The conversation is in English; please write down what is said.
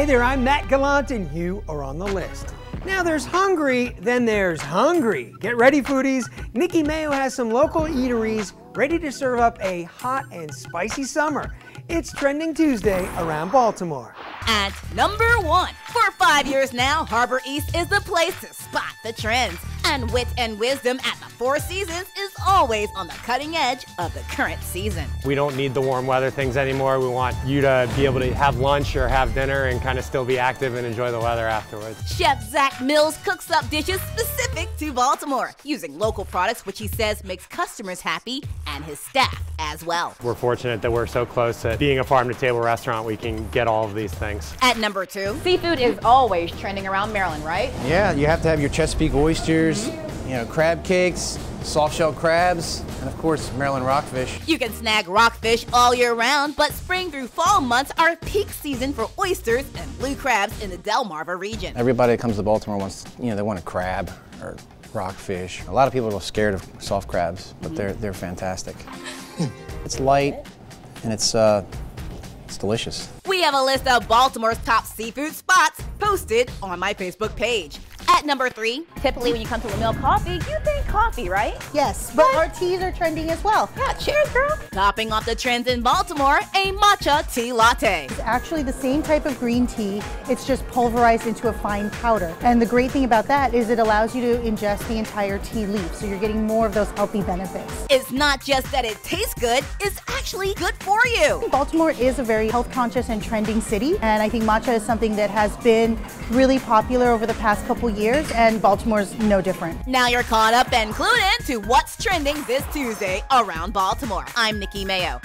Hey there, I'm Matt Gallant, and you are on the list. Now there's hungry, then there's hungry. Get ready, foodies. Nikki Mayo has some local eateries ready to serve up a hot and spicy summer. It's Trending Tuesday around Baltimore. At number one, for five years now, Harbor East is the place to spot the trends. And wit and wisdom at the Four Seasons is always on the cutting edge of the current season. We don't need the warm weather things anymore. We want you to be able to have lunch or have dinner and kind of still be active and enjoy the weather afterwards. Chef Zach Mills cooks up dishes specific to Baltimore, using local products, which he says makes customers happy and his staff as well. We're fortunate that we're so close to being a farm to table restaurant, we can get all of these things. At number two, Seafood is always trending around Maryland, right? Yeah, you have to have your Chesapeake oysters, mm-hmm. you know, crab cakes, soft shell crabs, and of course, Maryland rockfish. you can snag rockfish all year round, but spring through fall months are peak season for oysters and blue crabs in the Delmarva region. Everybody that comes to Baltimore wants, you know, they want a crab or rockfish. A lot of people are scared of soft crabs, but they're they're fantastic. it's light and it's uh, it's delicious. We have a list of Baltimore's top seafood spots posted on my Facebook page. At number three, Typically, when you come to Lamill Coffee, you think coffee, right? Yes, but our teas are trending as well. Yeah, cheers, girl. topping off the trends in Baltimore, a matcha tea latte. It's actually the same type of green tea, it's just pulverized into a fine powder. And the great thing about that is it allows you to ingest the entire tea leaf, so you're getting more of those healthy benefits. It's not just that it tastes good, it's actually good for you. Baltimore is a very health conscious and trending city, and I think matcha is something that has been really popular over the past couple years, and Baltimore's no different. Now you're caught up and clued in to what's trending this Tuesday around Baltimore. I'm Nikki Mayo.